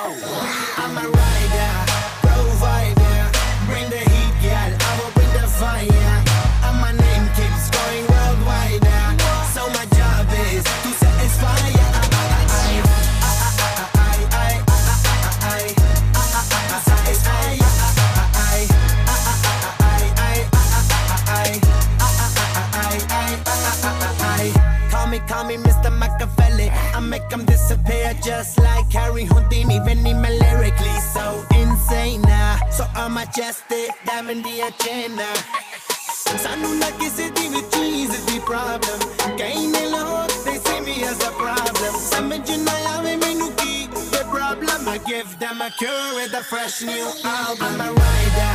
I'm a rider, provider. Bring the heat, girl. I will bring the fire. me, call me Mr. Machiavelli. I make them disappear just like Harry Houdini. Even me lyrically so insane. Now. So I'm majestic, diamond the agenda. ਸਾਨੂੰ ਨਾ ਕਿਸੇ ਦੀ ਵੀ ਚੀਜ਼ ਦੀ problem ਕਈ ਨੇ ਲੋਕ they see me as a problem ਸਮਝ ਨਾ ਆਵੇ ਮੈਨੂੰ ਕੀ the problem I give them a cure with a fresh new album I'm a rider